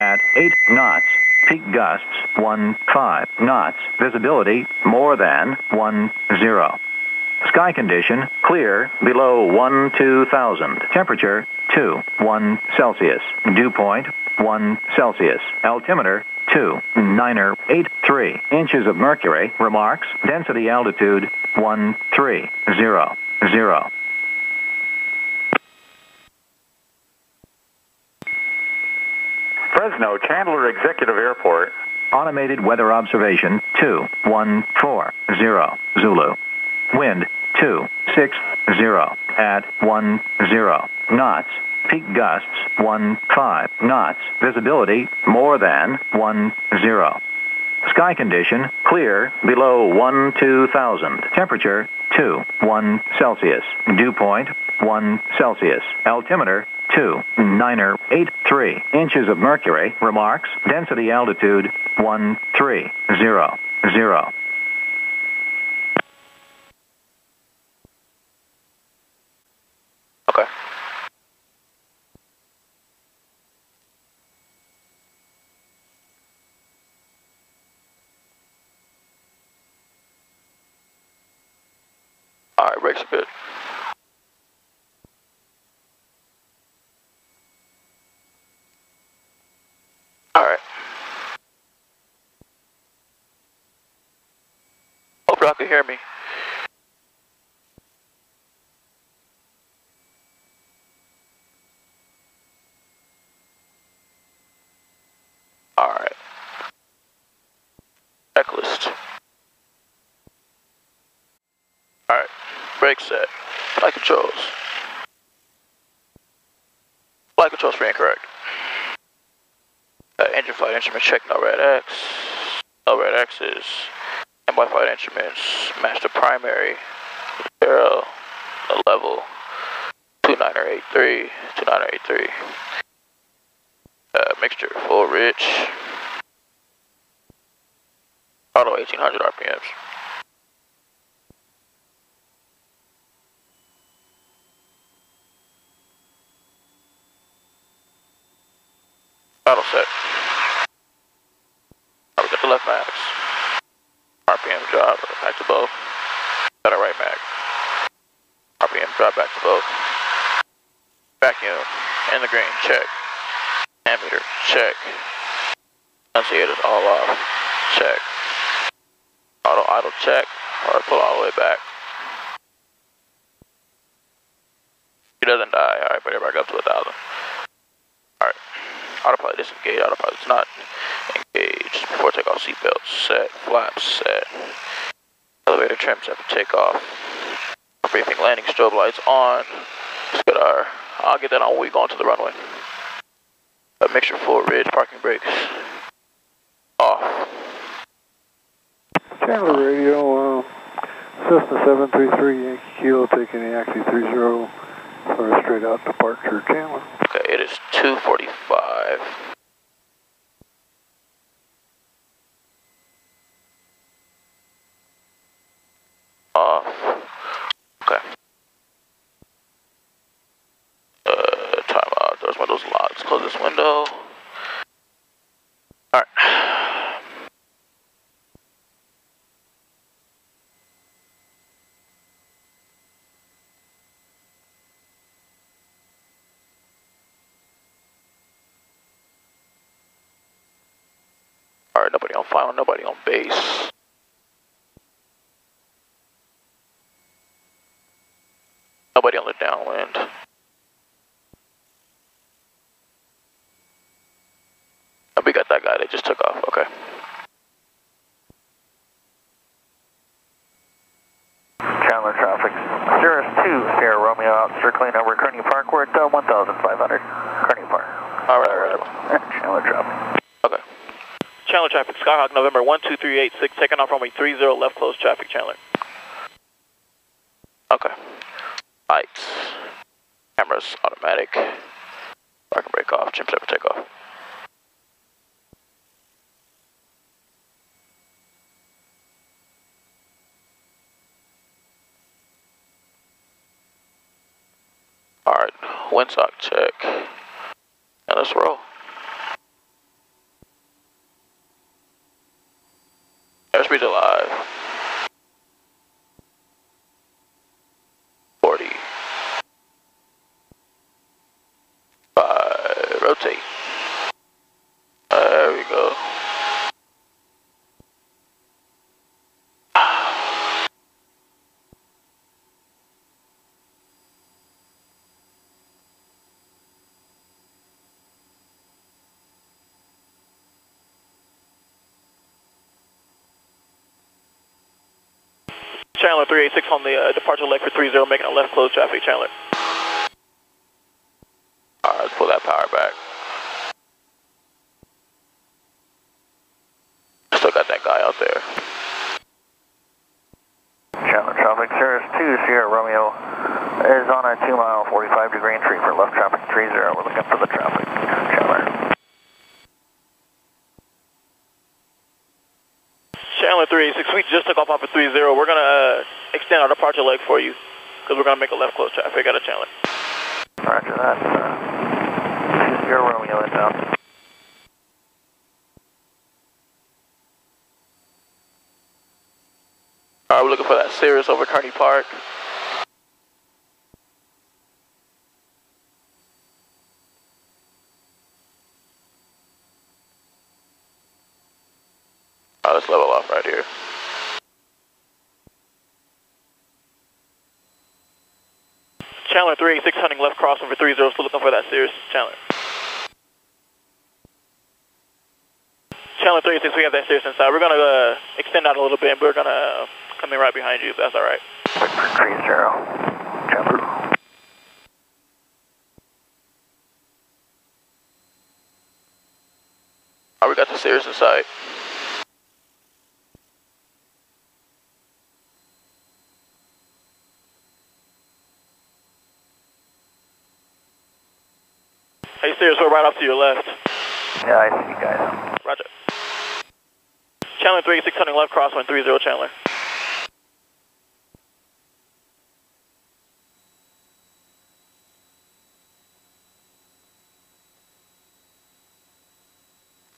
at 8 knots. Peak gusts 1 5 knots. Visibility more than 1 0. Sky condition clear below 1 2000. Temperature 2 1 Celsius. Dew point 1 Celsius. Altimeter 2 niner 8 3 inches of mercury. Remarks density altitude 1 3 0 0. Fresno Chandler Executive Airport. Automated weather observation 2140 Zulu. Wind 260 at 10 knots. Peak gusts 15 knots. Visibility more than 10. Sky condition clear below 1 2000. Temperature 2 1 Celsius. Dew point 1 Celsius. Altimeter 2 niner 8 3 inches of mercury. Remarks density altitude 1 3 0 0. Okay. All right, brakes are good. All right. Hope y'all can hear me. All right. Checklist. All right. Brake set. Flight controls. Flight controls for incorrect. Engine flight instrument check no red X. No red X's. And by flight instruments the primary. Zero. Level. 2983. 2983. Uh, mixture full rich. Auto 1800 RPMs. Auto set. Now we got the left max. RPM drop back to both. Got a right max. RPM drop back to both. Vacuum in the green, check. Ammeter, check. Annunciators all off, check. Auto idle check, or pull all the way back. He doesn't die, alright, put it back up to a thousand. Alright, autopilot disengaged, autopilot's not engaged. Before takeoff, seatbelt set, flaps set. Elevator trims after takeoff. Briefing landing strobe lights on. Let's get our, I'll get that on when we go onto the runway. A mixture full ridge, parking brakes. Off. Chandler Radio, uh, Cessna 733 Yankee Kilo taking the Axie 30 for a straight out departure, Chandler. Okay, it is 245. Off. Okay. Uh, time out. Those windows locked. Close this window. Alright. Nobody on file, nobody on base. Nobody on the downwind. Oh, we got that guy that just took off, okay. Chandler traffic. Cirrus 2, Sierra Romeo out circling over Kearney Park. We're at uh, 1,500 Kearney Park. Alright, alright. Chandler traffic. Okay. Chandler traffic, Skyhawk November 12386, taking off runway 30 left close traffic, Chandler. Okay. Lights. Cameras, automatic. Parking brake off, Jim set for takeoff. Alright, windsock check. And let's roll. Alive. 40. 5. Rotate. There we go. Chandler 386 on the uh, departure leg for 30, making a left close traffic, Chandler. Alright, let's pull that power back. Still got that guy out there. Chandler traffic, Cirrus 2 Sierra Romeo is on a 2 mile 45 degree entry for left traffic 30. We're looking for the traffic. Chandler. Chandler 386, we just took off off of 30. We're going to uh, extend our departure leg for you because we're going to make a left close traffic out of Chandler. Roger that. Uh, 2 Sierra Romeo inbound. Alright, we're looking for that Cirrus over Kearney Park. 3, 6 hunting left crossover 30, still looking for that Cirrus Chandler three six. we have that Cirrus inside. We're going to uh, extend out a little bit we're going to uh, come in right behind you if that's all right. 30, Chandler. Oh, we got the Cirrus inside. Hey Cirrus, we're right off to your left. Yeah, I see you guys. Roger. Chandler 386 hunting left crosswind 30 Chandler.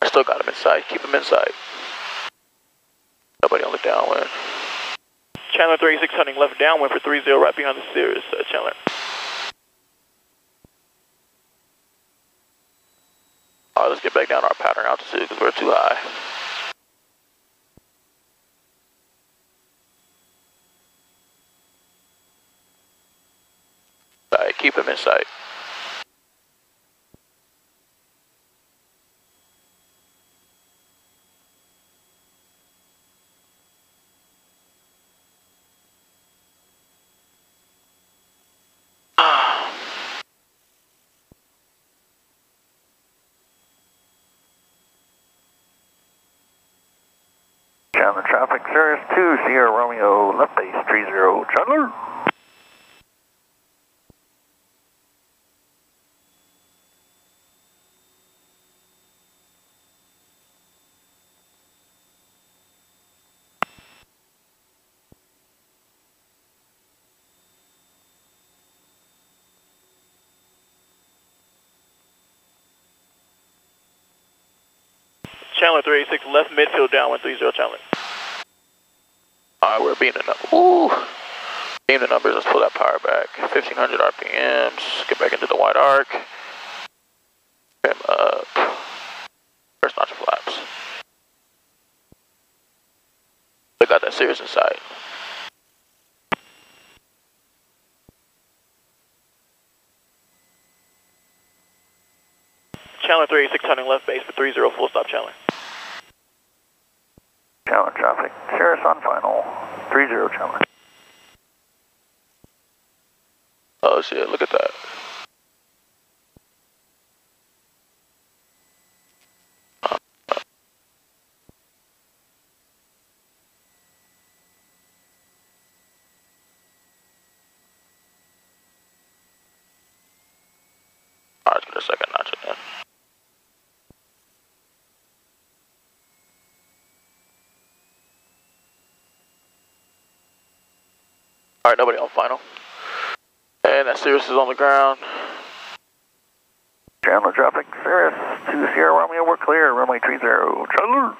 I still got him inside. Keep him inside. Nobody on the downwind. Chandler 386 hunting left downwind for 30 right behind the Cirrus, uh, Chandler. Alright, let's get back down our pattern altitude because we're too high. Alright, keep him in sight. Chandler traffic, Cirrus 2 Sierra Romeo, left base 30. Chandler. Chandler 386 left midfield downwind 30 Chandler. We're being the numbers. Ooh. Being the numbers, let's pull that power back. 1500 RPMs. Get back into the wide arc. Trim up. First notch of flaps. We got that Cirrus inside. Chandler 386 hunting left base for 30 full stop Chandler. Chandler traffic, Cirrus on final 30 Chandler. Oh shit, look at that. Alright, nobody on final. And that Cirrus is on the ground. Chandler dropping Cirrus to Sierra Romeo, we're clear, runway 30, Chandler.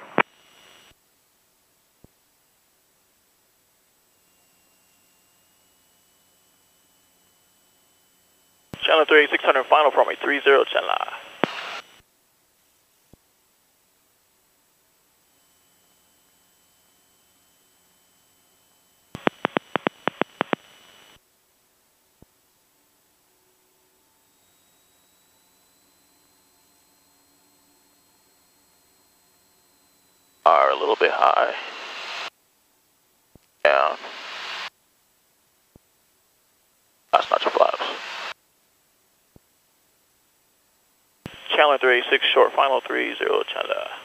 Channel 3, 600 final from a 30 Chandler. 386 short final 30 Chandler. Challenge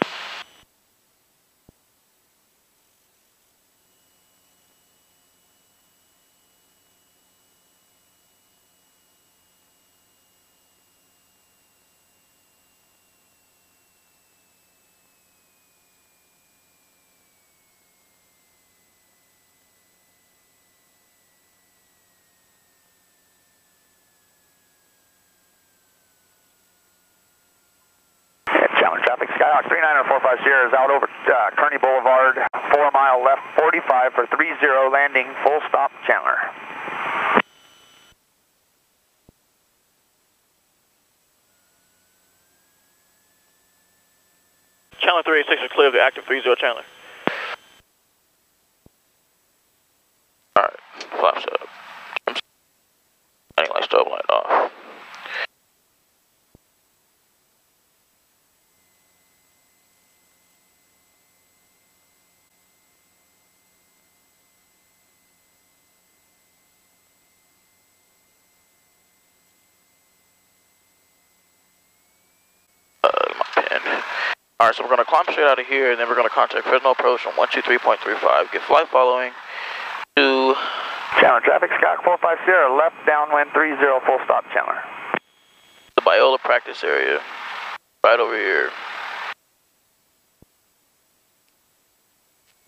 traffic, Skyhawk 39450 is out over uh, Kearney Boulevard, 4 mile left, 45 for 30, landing, full stop, Chandler. Chandler 386 is clear of the active 30 Chandler. Alright, flaps up. Landing lights double light off. Uh, my pen. Alright, so we're gonna climb straight out of here and then we're gonna contact Fresno Approach on 123.35. Get flight following to Chandler traffic, Skyhawk 450, left downwind 30, full stop, Chandler. the Biola practice area. Right over here.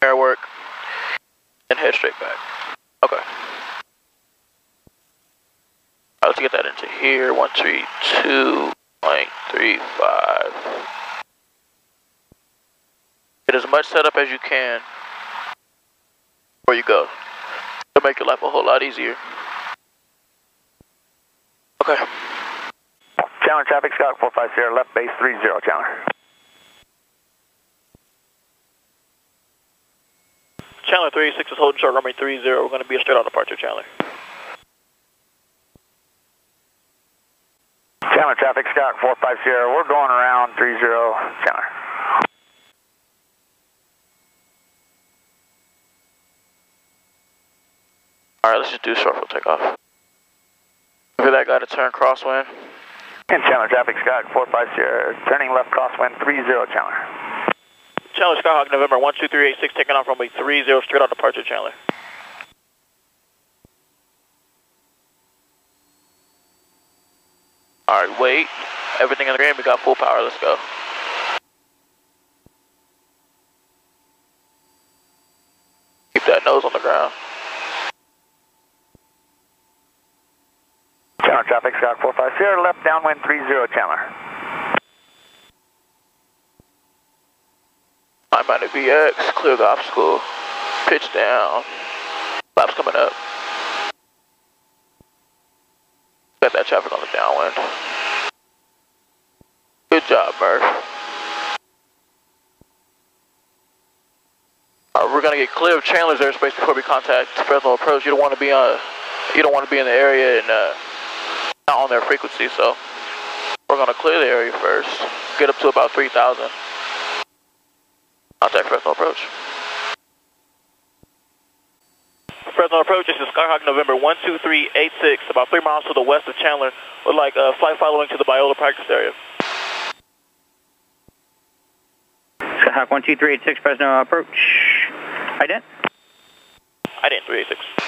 Air work. And head straight back. Okay. Alright, let's get that into here. 132.35. Get as much setup as you can before you go. It'll make your life a whole lot easier. Okay. Chandler traffic, Skyhawk 450, left base 30, Chandler. Chandler 386 is holding short runway 30. We're going to be a straight on departure, Chandler. Chandler traffic, Skyhawk 450, we're going around 30, Chandler. Alright, let's just do short full takeoff. For that guy to turn crosswind. And Chandler traffic, Skyhawk 450, turning left crosswind 30, Chandler. Chandler Skyhawk November 12386 taking off runway 30 straight on departure, Chandler. Alright, wait. Everything in the green, we got full power, let's go. Keep that nose on the ground. Chandler traffic, Skyhawk 450, left downwind 30, Chandler. A VX, uh, clear the obstacle, pitch down, flaps coming up. Got that traffic on the downwind. Good job, Murph. Alright, we're gonna get clear of Chandler's airspace before we contact Fresno Approach. You don't want to be on, you don't want to be in the area and uh, not on their frequency. So we're gonna clear the area first. Get up to about 3,000. Contact Fresno Approach. Fresno approach, this is Skyhawk November 12386, about three miles to the west of Chandler. Would like uh, flight following to the Biola practice area. Skyhawk 12386 Fresno approach. Ident. I didn't 386.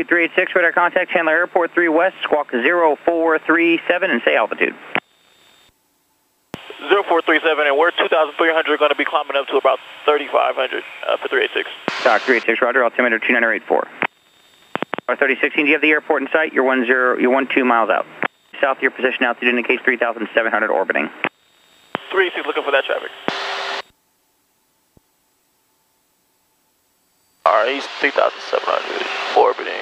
Skyhawk 12386, radar contact, Chandler Airport 3 West, squawk 0437 and say altitude. 0437, and we're 2,300, going to be climbing up to about 3,500 uh, for 386. Skyhawk 386, roger, altimeter 2984. Or 3016, do you have the airport in sight? You're 10, you're 12 miles out. South, your position altitude indicates 3,700 orbiting. 36 looking for that traffic. Alright, he's 3,700, orbiting.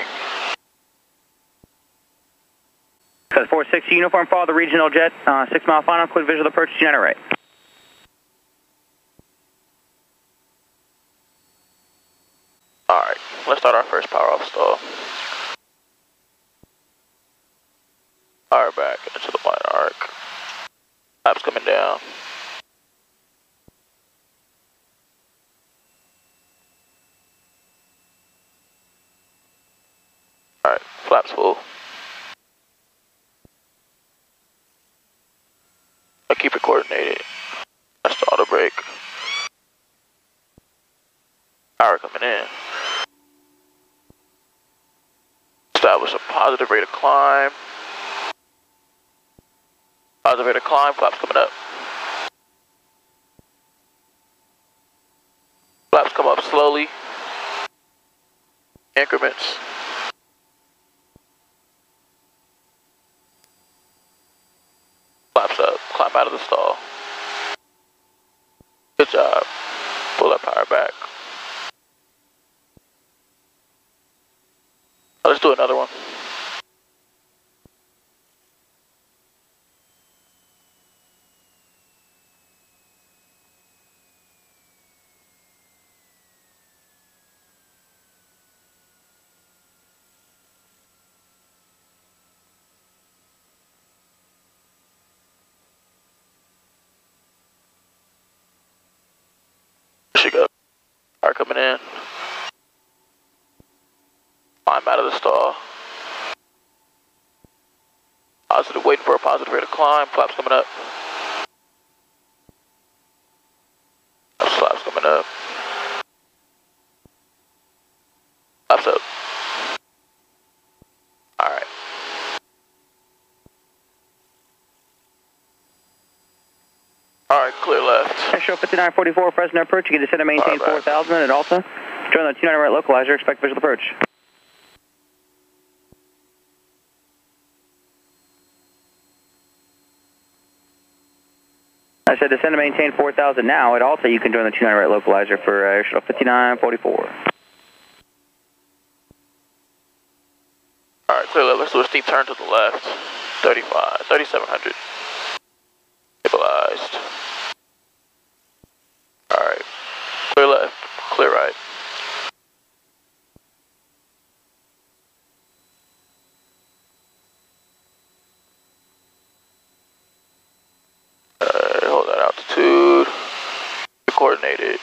Says 460 uniform, follow the regional jet, uh, 6 mile final, clear visual approach, generate. Alright, let's start our first power off stall. Power back into the minor arc. Flaps coming down. Flaps full. I keep it coordinated. That's the auto brake. Power coming in. Establish a positive rate of climb. Positive rate of climb, flaps coming up. Flaps come up slowly. Increments. Flaps up, climb out of the stall. Good job. Pull that power back. Let's do another one. There she go. Power coming in. Climb out of the stall. Positive, waiting for a positive rate of climb. Flaps coming up. Flaps coming up. Flaps up. Alright. Alright, clear left. Show 5944, Fresno approach, you can descend and maintain Alright. 4000 at Alta. Join the 29 right localizer, expect visual approach. I said descend and maintain 4000 now. At Alta, you can join the 29 right localizer for uh, Air Shuttle 5944. Alright, clear left. Let's do a steep turn to the left. 35, 3700. Stabilized. Alright. Clear left, clear right. Alright, hold that altitude. Coordinated.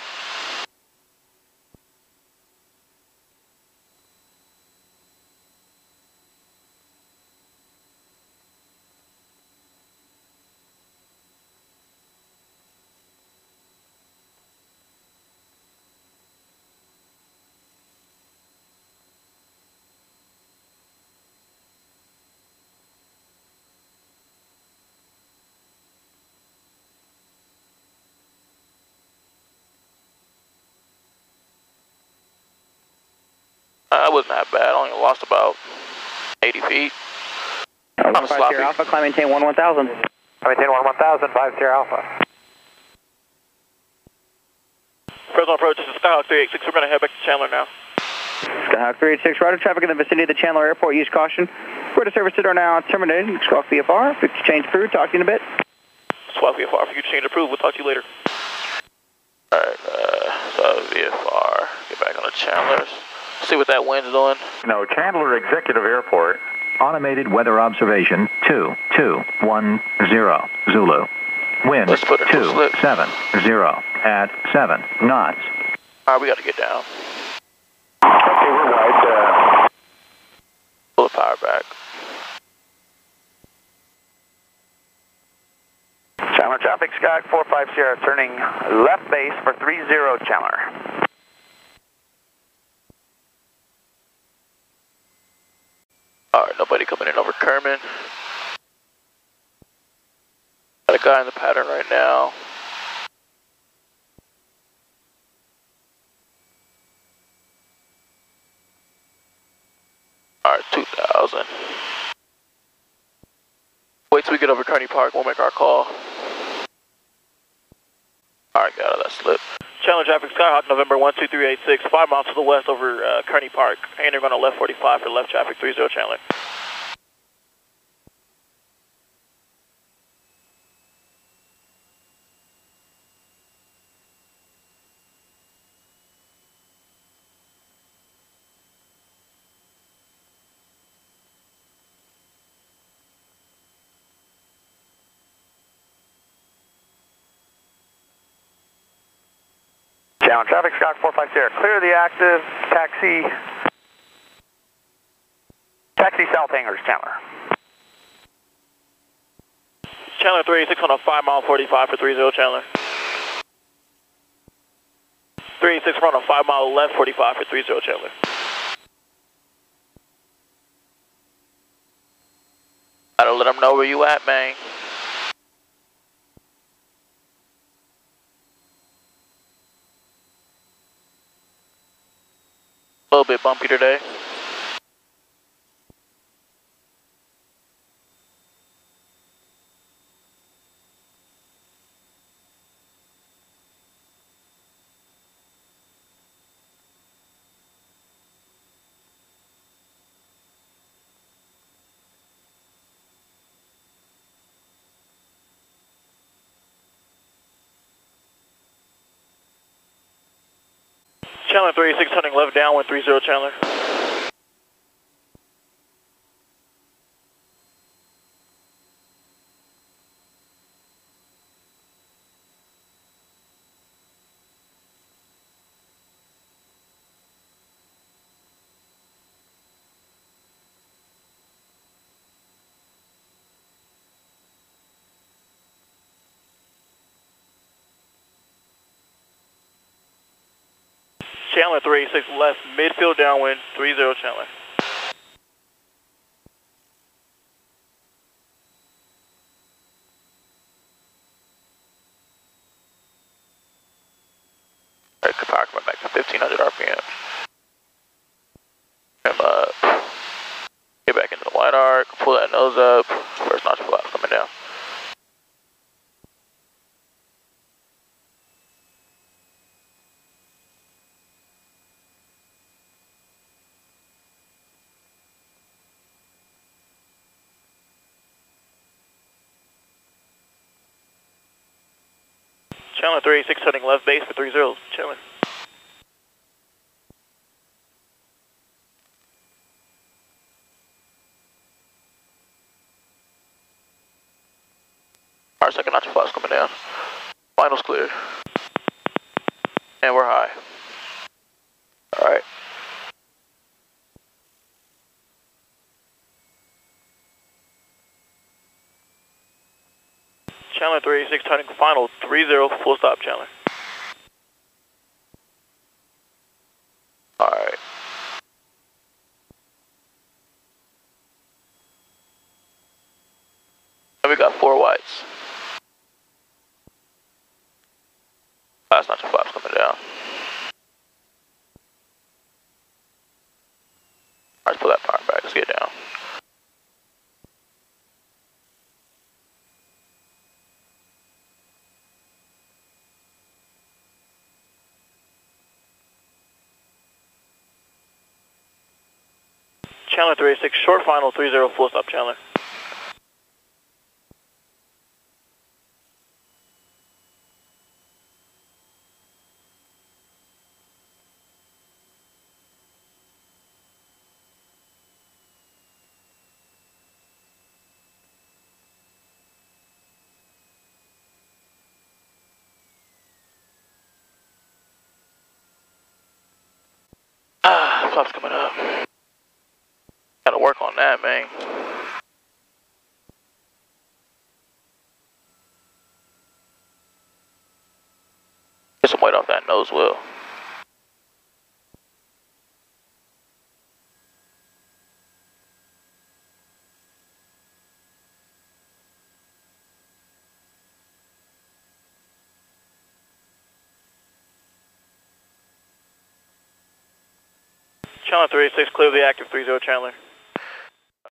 It wasn't that bad. I only lost about 80 feet. I'm 15 sloppy. Sierra Alpha, climb maintain 1 1000. Maintain 1 1000, 5 Sierra Alpha. Fresno approach, this is Skyhawk 386. We're going to head back to Chandler now. Skyhawk 386, rotor traffic in the vicinity of the Chandler Airport. Use caution. Radar services are now terminated. Squawk VFR. 50 change crew. Talk to you in a bit. Swap VFR for you to change approved. We'll talk to you later. Alright, uh, so VFR. Get back on the Chandlers. See what that wind's doing. No, Chandler Executive Airport. Automated weather observation 2210 Zulu. Wind Let's put it in full slip. 270 at 7 knots. Alright, we gotta get down. Okay, we're wide. Uh, Pull the power back. Chandler traffic, Skyhawk 45 Sierra, turning left base for 30 Chandler. get over Kearney Park, we'll make our call. Alright, got it, That lit. Chandler traffic Skyhawk, November 12386, 5 miles to the west over uh, Kearney Park. And they're going to left 45 for left traffic 30 Chandler. Chandler traffic, Scott 450. Clear the active, taxi. Taxi South Hangars, Chandler. Chandler 386 on a 5 mile 45 for 30 Chandler. 386 on a 5 mile left 45 for 30 Chandler. Gotta let them know where you at, man. A little bit bumpy today. Chandler 386 turning left downwind 30 Chandler. Chandler 386 left midfield downwind 30 Chandler. Alright, power coming back to 1500 RPM. Come up. Get back into the wide arc, pull that nose up. First notch flaps coming down. Chandler 386 turning left base for 30 Chandler. Our second notch flaps coming down. Finals clear. And we're high. Alright. Chandler 386 turning final 30 full stop Chandler. Alright. We got four whites. Last notch flaps coming down. Alright, pull that power back. Let's get down. Chandler 386 short final 30 full stop Chandler. Ah, flaps coming up. Gotta work on that, man. Get some weight off that nose wheel. Chandler 386 clear the active 30 Chandler.